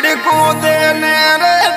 भिड़ को देने रे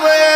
away.